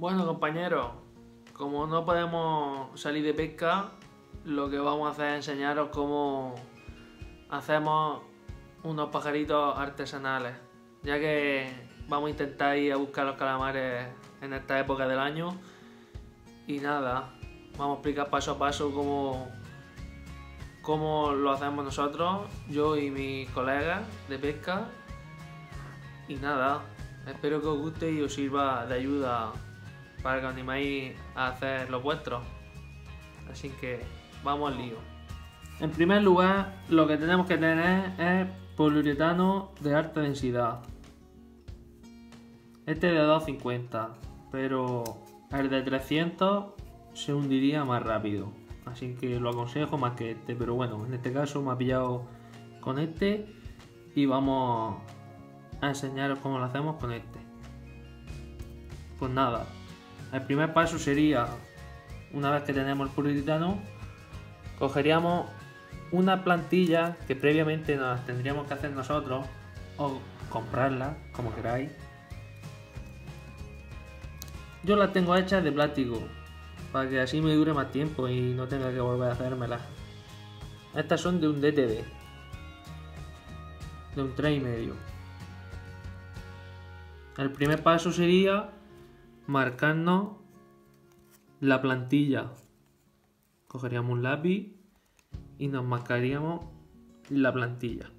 Bueno compañeros, como no podemos salir de pesca, lo que vamos a hacer es enseñaros cómo hacemos unos pajaritos artesanales, ya que vamos a intentar ir a buscar los calamares en esta época del año. Y nada, vamos a explicar paso a paso cómo, cómo lo hacemos nosotros, yo y mis colegas de pesca. Y nada, espero que os guste y os sirva de ayuda para que os animéis a hacer los vuestros. Así que vamos al lío. En primer lugar, lo que tenemos que tener es poliuretano de alta densidad. Este de 250, pero el de 300 se hundiría más rápido. Así que lo aconsejo más que este, pero bueno, en este caso me ha pillado con este y vamos a enseñaros cómo lo hacemos con este. Pues nada, el primer paso sería, una vez que tenemos el poliuretano, cogeríamos una plantilla que previamente nos tendríamos que hacer nosotros o comprarla, como queráis. Yo la tengo hecha de plástico, para que así me dure más tiempo y no tenga que volver a hacérmela. Estas son de un DTD, de un 3,5. El primer paso sería marcarnos la plantilla. Cogeríamos un lápiz y nos marcaríamos la plantilla.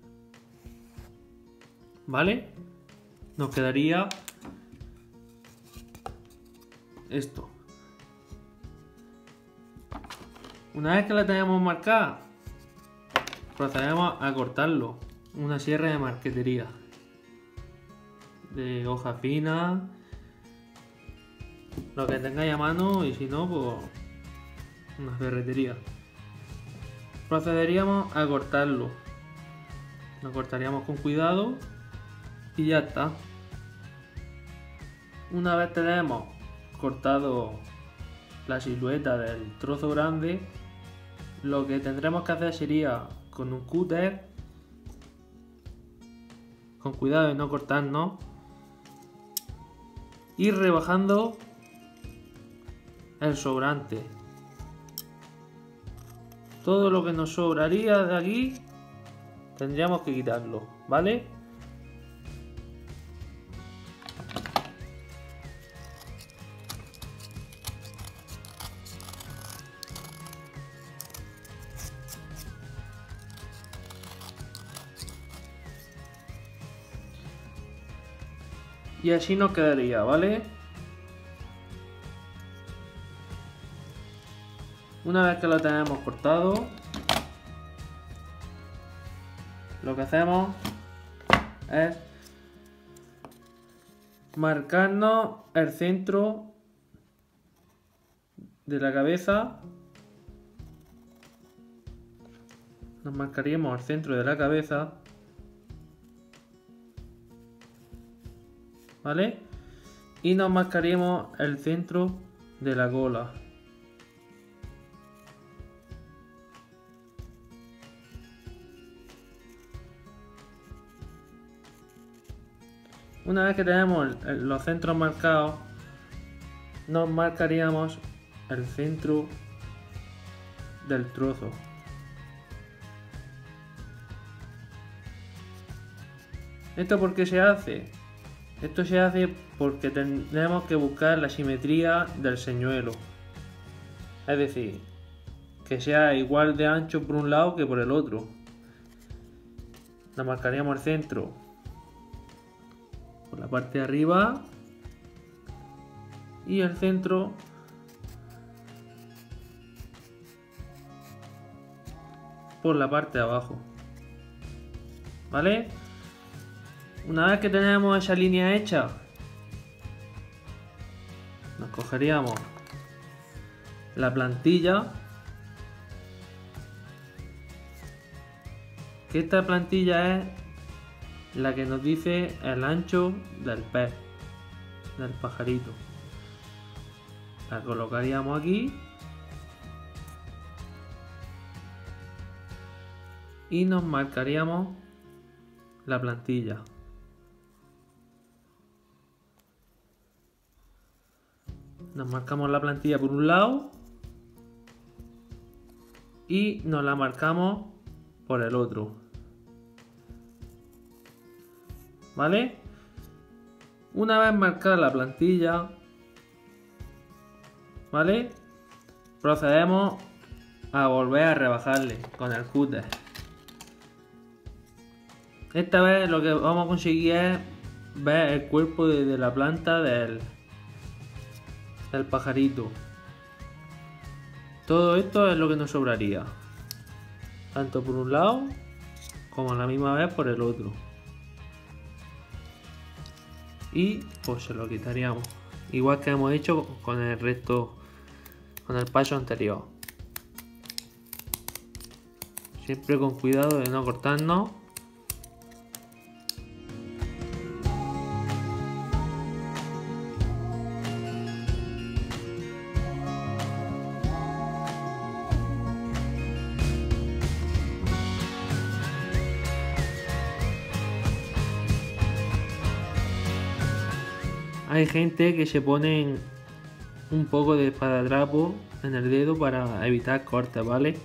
¿Vale? Nos quedaría esto. Una vez que la tenemos marcada, procedemos a cortarlo. Una sierra de marquetería. De hoja fina. Lo que tengáis a mano y si no, pues una ferretería. Procederíamos a cortarlo. Lo cortaríamos con cuidado y ya está. Una vez tenemos cortado la silueta del trozo grande, lo que tendremos que hacer sería con un cúter, con cuidado de no cortarnos, ir rebajando el sobrante. Todo lo que nos sobraría de aquí tendríamos que quitarlo, ¿vale? Y así nos quedaría, ¿vale? Una vez que lo tenemos cortado, lo que hacemos es marcarnos el centro de la cabeza. Nos marcaríamos el centro de la cabeza. ¿Vale? Y nos marcaríamos el centro de la cola. Una vez que tenemos los centros marcados, nos marcaríamos el centro del trozo. ¿Esto por qué se hace? Esto se hace porque tenemos que buscar la simetría del señuelo. Es decir, que sea igual de ancho por un lado que por el otro. Nos marcaríamos el centro por la parte de arriba y el centro por la parte de abajo. ¿Vale? Una vez que tenemos esa línea hecha, nos cogeríamos la plantilla. Que esta plantilla es la que nos dice el ancho del pez, del pajarito. La colocaríamos aquí y nos marcaríamos la plantilla. nos marcamos la plantilla por un lado y nos la marcamos por el otro. ¿Vale? Una vez marcada la plantilla, ¿vale? Procedemos a volver a rebajarle con el cúter. Esta vez lo que vamos a conseguir es ver el cuerpo de, la planta del, del pajarito. Todo esto es lo que nos sobraría. Tanto por un lado como a la misma vez por el otro. Y pues se lo quitaríamos. Igual que hemos hecho con el resto, con el paso anterior. Siempre con cuidado de no cortarnos Hay gente que se pone un poco de espadadrapo en el dedo para evitar cortes, ¿vale?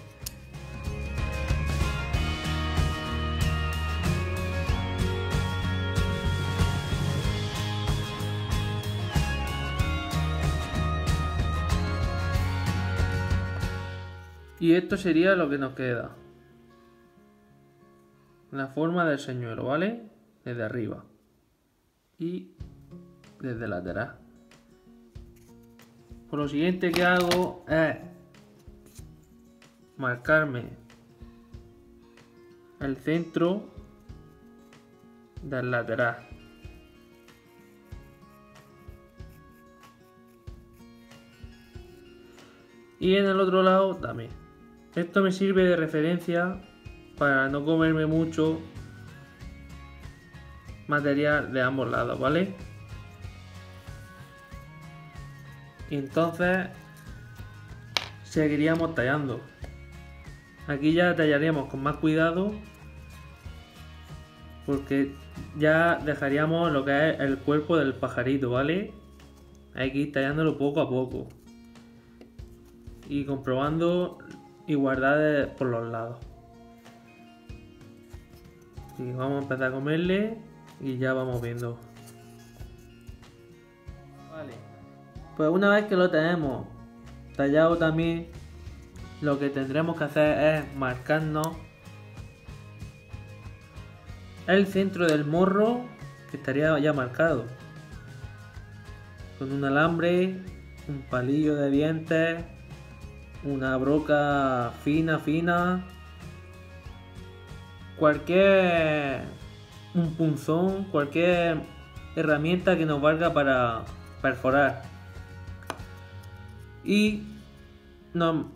Y esto sería lo que nos queda. La forma del señuelo, ¿vale? Desde arriba. Y desde lateral. Por lo siguiente que hago es marcarme el centro del lateral. Y en el otro lado también. Esto me sirve de referencia para no comerme mucho material de ambos lados, ¿vale? Entonces seguiríamos tallando. Aquí ya tallaríamos con más cuidado porque ya dejaríamos lo que es el cuerpo del pajarito, ¿vale? Hay que ir tallándolo poco a poco. Y comprobando igualdades por los lados. Y vamos a empezar a comerle y ya vamos viendo. Pues una vez que lo tenemos tallado también, lo que tendremos que hacer es marcarnos el centro del morro que estaría ya marcado. Con un alambre, un palillo de dientes, una broca fina, fina, cualquier un punzón, cualquier herramienta que nos valga para perforar y nos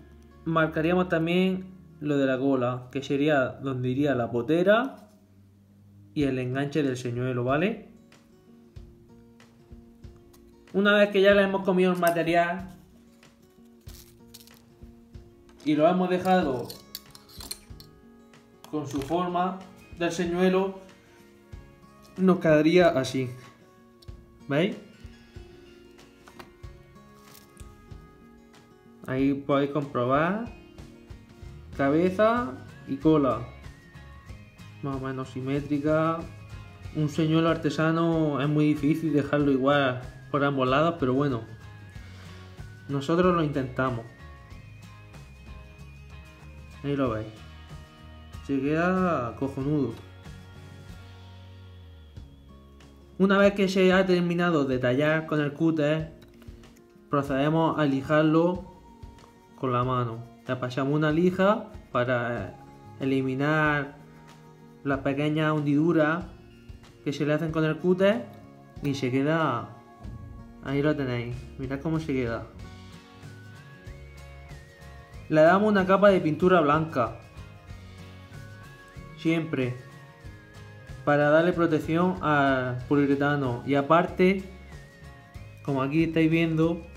marcaríamos también lo de la cola, que sería donde iría la potera y el enganche del señuelo, ¿vale? Una vez que ya le hemos comido el material y lo hemos dejado con su forma del señuelo, nos quedaría así. ¿Veis? Ahí podéis comprobar cabeza y cola. Más o menos simétrica. Un señuelo artesano es muy difícil dejarlo igual por ambos lados, pero bueno. Nosotros lo intentamos. Ahí lo veis. Se queda cojonudo. Una vez que se ha terminado de tallar con el cúter, procedemos a lijarlo con la mano. Le pasamos una lija para eh, eliminar las pequeñas hundiduras que se le hacen con el cúter y se queda... Ahí lo tenéis, mirad cómo se queda. Le damos una capa de pintura blanca. Siempre. Para darle protección al poliuretano. Y aparte, como aquí estáis viendo,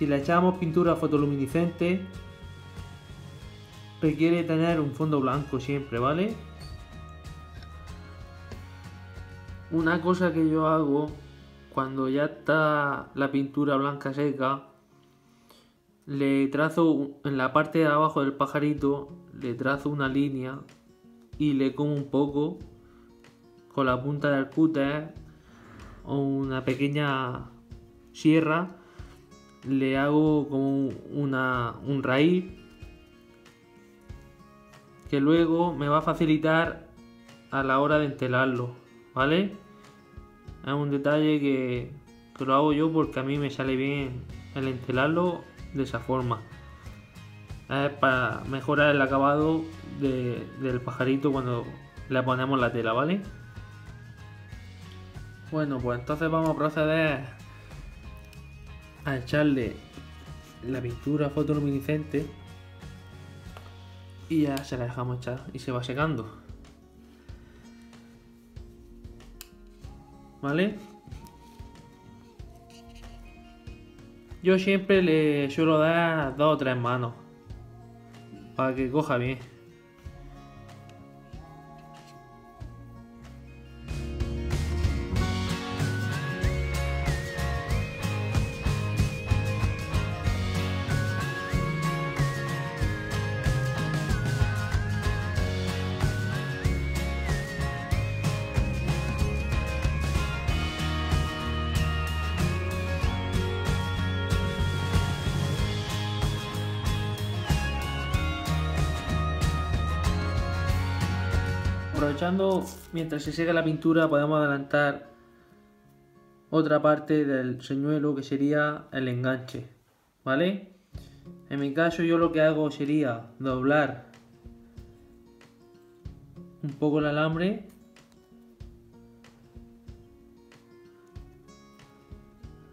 si le echamos pintura fotoluminiscente, requiere tener un fondo blanco siempre, ¿vale? Una cosa que yo hago cuando ya está la pintura blanca seca, le trazo en la parte de abajo del pajarito, le trazo una línea y le como un poco con la punta del cúter o una pequeña sierra, le hago como una, un raíz que luego me va a facilitar a la hora de entelarlo, ¿vale? Es un detalle que, lo hago yo porque a mí me sale bien el entelarlo de esa forma. Es para mejorar el acabado del pajarito cuando le ponemos la tela, ¿vale? Bueno, pues entonces vamos a proceder a echarle la pintura fotoluminiscente y ya se la dejamos echar y se va secando. ¿Vale? Yo siempre le suelo dar dos o tres manos para que coja bien. Aprovechando mientras se seca la pintura podemos adelantar otra parte del señuelo que sería el enganche vale en mi caso yo lo que hago sería doblar un poco el alambre.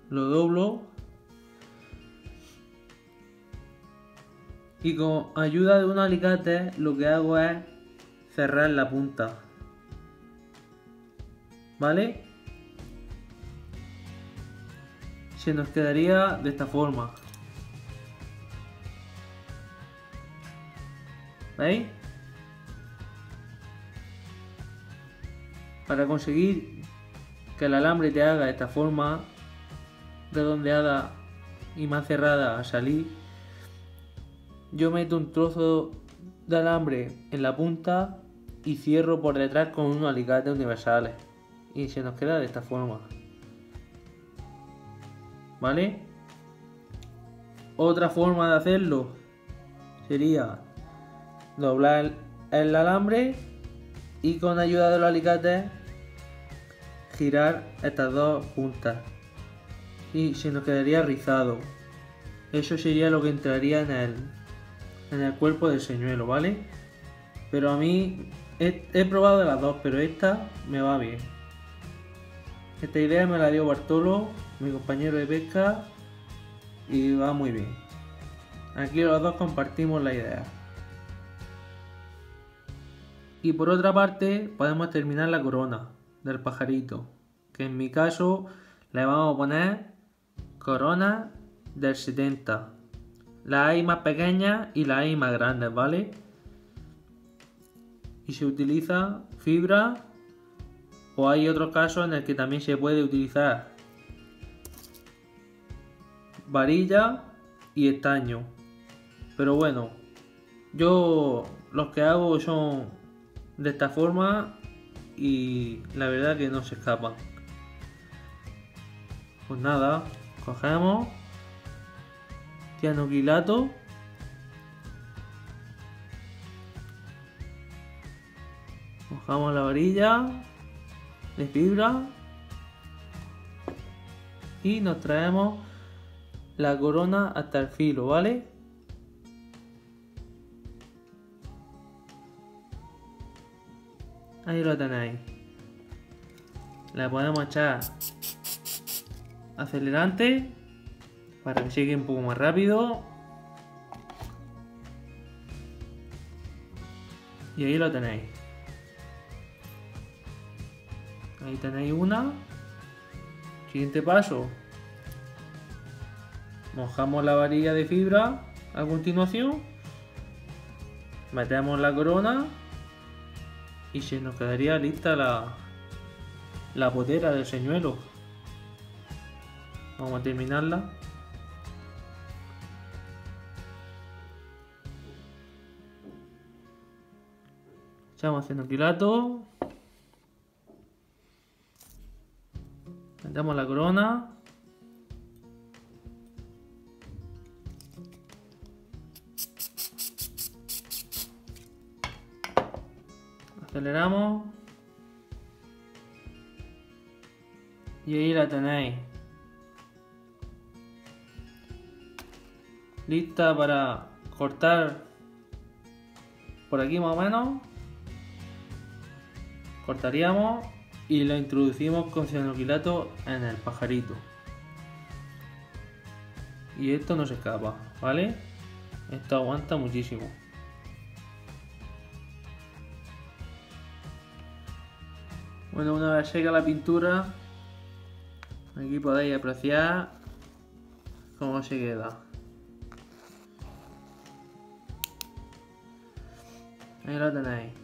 Lo doblo. Y con ayuda de un alicate lo que hago es cerrar la punta. ¿Vale? Se nos quedaría de esta forma. ¿Veis? Para conseguir que el alambre te haga de esta forma redondeada y más cerrada a salir, yo meto un trozo de alambre en la punta y cierro por detrás con unos alicates universales y se nos queda de esta forma ¿vale? otra forma de hacerlo sería doblar el alambre y con ayuda de los alicates girar estas dos puntas y se nos quedaría rizado eso sería lo que entraría en el, en el cuerpo del señuelo, ¿vale? Pero a mí He, probado de las dos, pero esta me va bien. Esta idea me la dio Bartolo, mi compañero de pesca, y va muy bien. Aquí los dos compartimos la idea. Y por otra parte, podemos terminar la corona del pajarito, que en mi caso le vamos a poner corona del 70. La hay más pequeña y la hay más grandes, ¿vale? Y se utiliza fibra o hay otro caso en el que también se puede utilizar varilla y estaño. Pero bueno yo los que hago son de esta forma y la verdad que no se escapan. Pues nada cogemos quilato Mojamos la varilla de fibra y nos traemos la corona hasta el filo, ¿vale? Ahí lo tenéis. Le podemos echar acelerante para que llegue un poco más rápido. Y ahí lo tenéis. Ahí tenéis una. Siguiente paso. Mojamos la varilla de fibra a continuación. Metemos la corona. Y se nos quedaría lista la, la del señuelo. Vamos a terminarla. Echamos cianoquilato. Metemos la corona. Aceleramos. Y ahí la tenéis. Lista para cortar por aquí más o menos. Cortaríamos y lo introducimos con cianoquilato en el pajarito. Y esto no se escapa, ¿vale? Esto aguanta muchísimo. Bueno, una vez seca la pintura, aquí podéis apreciar cómo se queda. Ahí lo tenéis.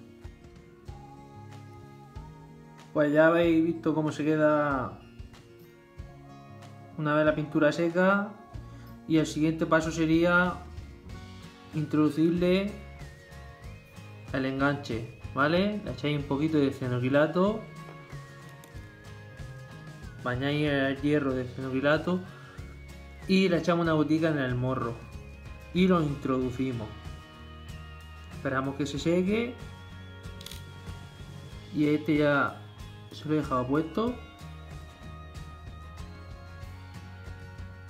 Pues ya habéis visto cómo se queda una vez la pintura seca. Y el siguiente paso sería introducirle el enganche, ¿vale? Le echáis un poquito de cianoquilato, bañáis el hierro de cianoquilato. Y le echamos una gotica en el morro. Y lo introducimos. Esperamos que se seque. Y este ya se lo he dejado puesto.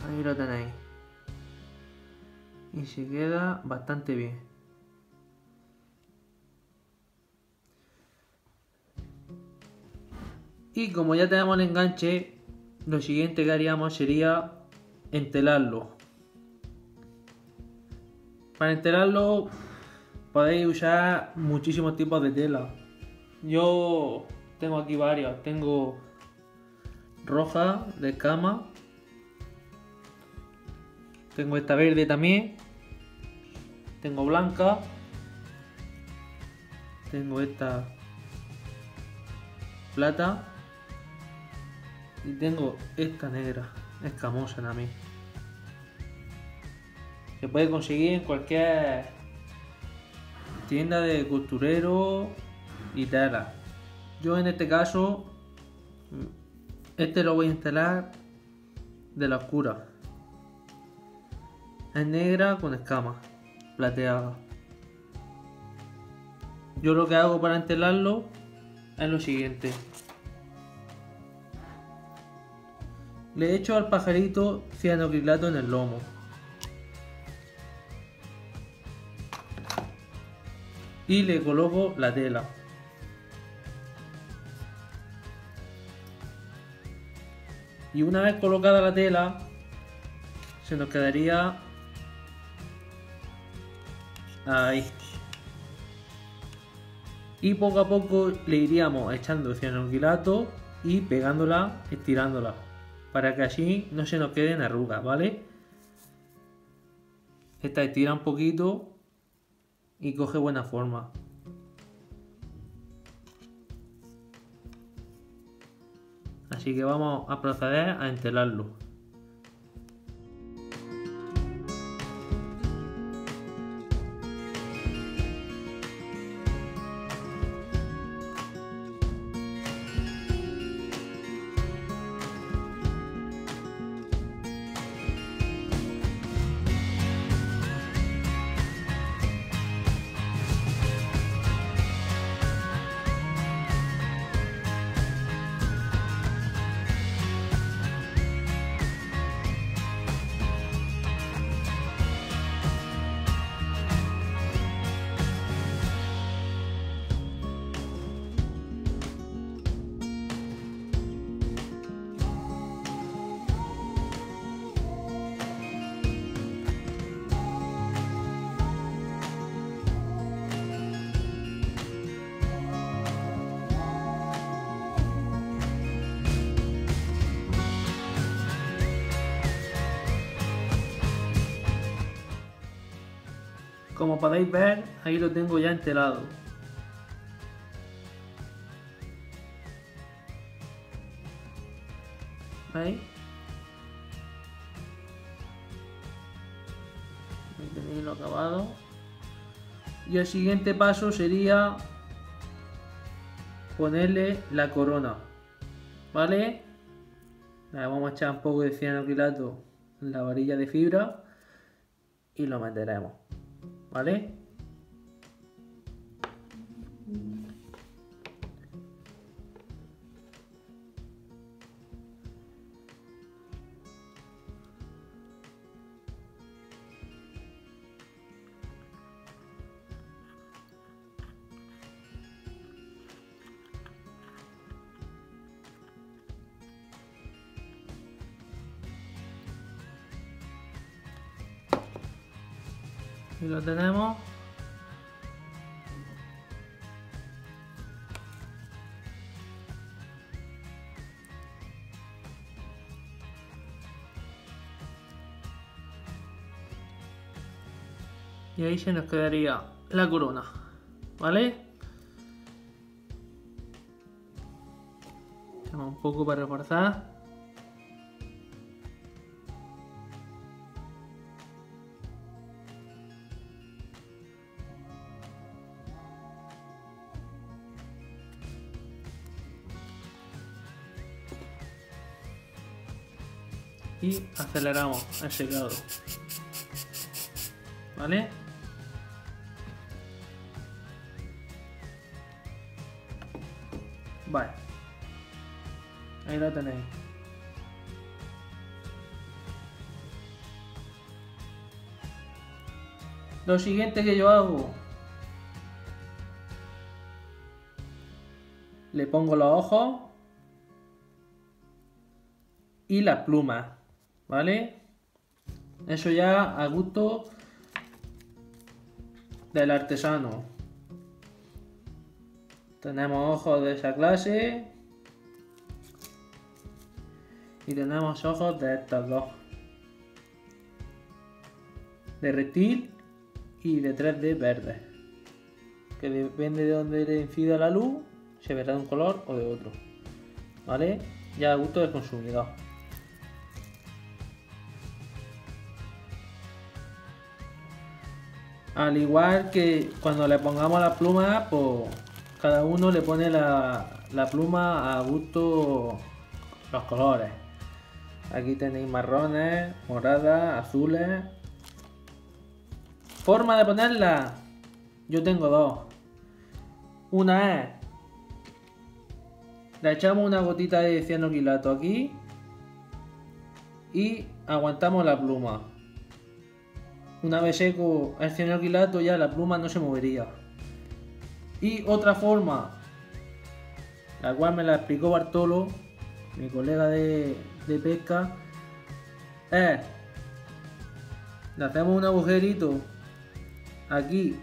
Ahí lo tenéis. Y se queda bastante bien. Y como ya tenemos el enganche, lo siguiente que haríamos sería entelarlo. Para entelarlo podéis usar muchísimos tipos de tela. Yo tengo aquí varios. Tengo roja de cama. Tengo esta verde también. Tengo blanca. Tengo esta plata. Y tengo esta negra, escamosa también. Se puede conseguir en cualquier tienda de costurero y tela. Yo en este caso, este lo voy a instalar de la oscura. Es negra con escamas, plateada. Yo lo que hago para instalarlo es lo siguiente. Le echo al pajarito cianocrilato en el lomo. Y le coloco la tela. Y una vez colocada la tela, se nos quedaría ahí. Y poco a poco le iríamos echando cianoquilato y pegándola, estirándola, para que así no se nos queden arrugas, ¿vale? Esta estira un poquito y coge buena forma. Así que vamos a proceder a entelarlo. como podéis ver, ahí lo tengo ya entelado. ¿Veis? Ahí tenéis lo acabado. Y el siguiente paso sería ponerle la corona. ¿Vale? Vamos a echar un poco de cianocrilato en la varilla de fibra y lo meteremos. ¿Vale? Y lo tenemos. Y ahí se nos quedaría la corona vale un poco para reforzar y aceleramos el secado. ¿Vale? Vale. Ahí lo tenéis. Lo siguiente que yo hago, le pongo los ojos y la pluma. ¿Vale? Eso ya a gusto del artesano. Tenemos ojos de esa clase. Y tenemos ojos de estas dos. De reptil y de 3D verde. Que depende de donde le incida la luz, se verá de un color o de otro. ¿Vale? Ya a gusto del consumidor. Al igual que cuando le pongamos la pluma, pues cada uno le pone la, pluma a gusto los colores. Aquí tenéis marrones, moradas, azules. Forma de ponerla. Yo tengo dos. Una es. Le echamos una gotita de cianoquilato aquí. Y aguantamos la pluma. Una vez seco el cianoquilato ya la pluma no se movería. Y otra forma, la cual me la explicó Bartolo, mi colega de, pesca, es, le hacemos un agujerito aquí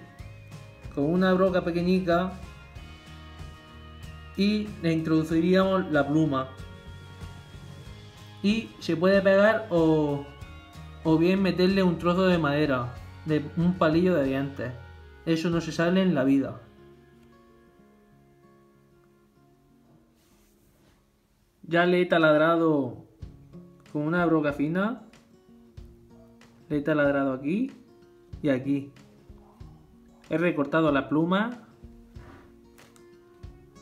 con una broca pequeñica y le introduciríamos la pluma. Y se puede pegar o o bien meterle un trozo de madera, de un palillo de dientes. Eso no se sale en la vida. Ya le he taladrado con una broca fina. Le he taladrado aquí y aquí. He recortado la pluma.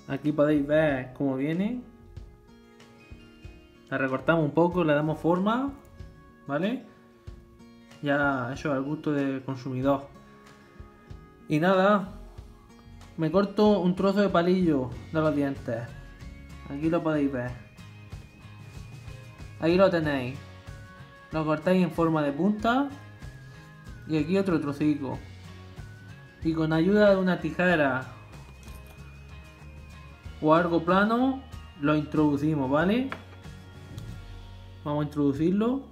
Aquí podéis ver cómo viene. La recortamos un poco, le damos forma. ¿Vale? Ya eso al gusto del consumidor. Y nada, me corto un trozo de palillo de los dientes. Aquí lo podéis ver. Ahí lo tenéis. Lo cortáis en forma de punta. Y aquí otro trocico. Y con ayuda de una tijera o algo plano, lo introducimos, ¿vale? Vamos a introducirlo.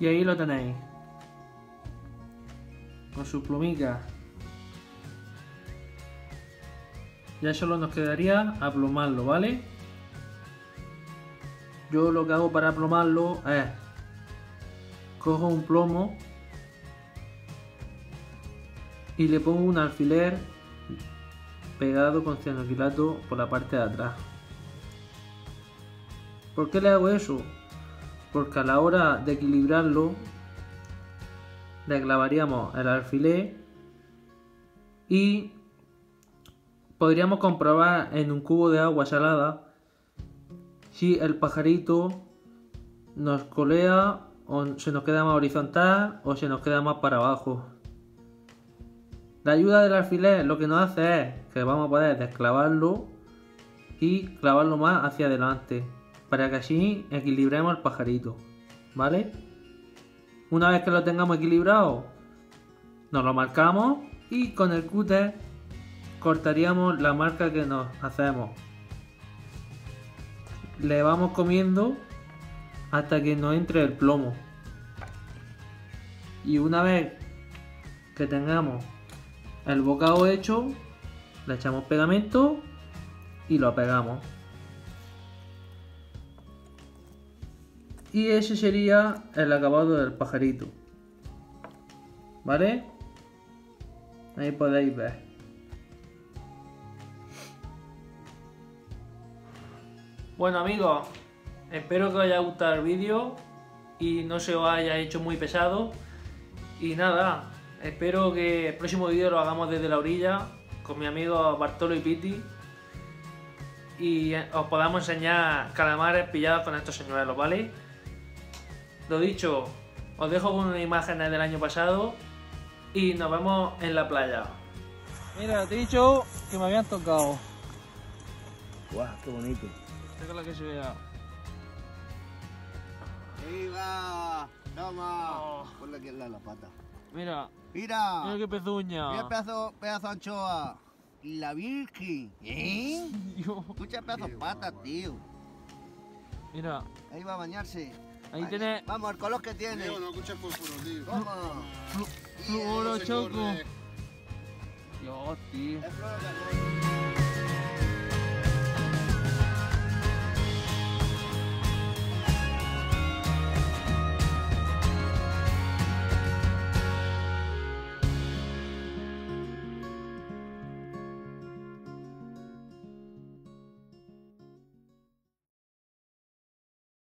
Y ahí lo tenéis. Con su plumica. Ya solo nos quedaría aplomarlo, ¿vale? Yo lo que hago para aplomarlo es... Cojo un plomo. y le pongo un alfiler pegado con cianoquilato por la parte de atrás. ¿Por qué le hago eso? Porque a la hora de equilibrarlo le clavaríamos el alfiler y podríamos comprobar en un cubo de agua salada si el pajarito nos colea o se nos queda más horizontal o se nos queda más para abajo. La ayuda del alfiler lo que nos hace es que vamos a poder desclavarlo y clavarlo más hacia adelante para que así equilibremos el pajarito, ¿vale? Una vez que lo tengamos equilibrado, nos lo marcamos y con el cúter cortaríamos la marca que nos hacemos. Le vamos comiendo hasta que nos entre el plomo. Y una vez que tengamos el bocado hecho, le echamos pegamento y lo pegamos. Y ese sería el acabado del pajarito. ¿Vale? Ahí podéis ver. Bueno amigos, espero que os haya gustado el vídeo y no se os haya hecho muy pesado. Y nada, espero que el próximo vídeo lo hagamos desde la orilla con mi amigo Bartolo y Piti y os podamos enseñar calamares pillados con estos señuelos, ¿vale? Lo dicho, os dejo con unas imágenes del año pasado y nos vemos en la playa. Mira, te he dicho que me habían tocado. Guau, qué bonito. Déjala que se vea. ¡Viva! ¡Toma! Oh. Ponle aquí en la, la pata. Mira, ¡Mira! mira qué pezuña. Mira pedazo, pedazo de anchoa. Y la virgen. ¿Eh? Yo- Escucha pedazo de patas, tío. Mira, Ahí va a bañarse. Ahí Vale. tiene Vamos, el color que tiene. Tío, no escuches fósforo, tío. Toma. fluoro choco. Dios, tío. Es flor de